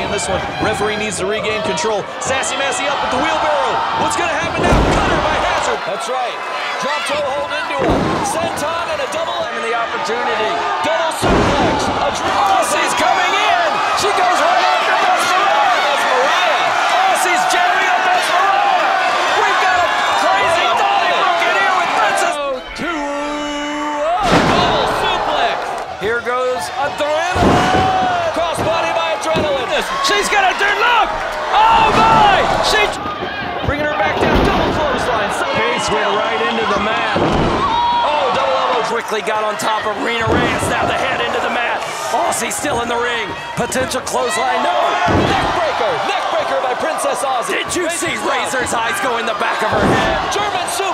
this one. Referee needs to regain control. Sassy Massey up with the wheelbarrow. What's going to happen now? Cutter by Hazard. That's right. Drop toe hold into him. Senton and a double M in the opportunity. Double suplex. A Aussie's coming in. She goes right after Beth Mariah. Beth Mariah. Aussie's jamming up Beth Mariah. We've got a crazy Donnybrook in here with Princess. Oh, two. Double suplex. Here goes Adrenaline. Crossbody oh! by Adrenaline. She's got a dirt look. Oh my. She bringing her back down. Double clothesline. Pace went right into the mat. Oh, double elbow quickly got on top of Rena Reyes. Now the head into the mat. Aussie still in the ring. Potential clothesline. No. Neckbreaker. Neckbreaker by Princess Aussie. Did you see Razor's eyes go in the back of her head? German suplex. Aussie's on the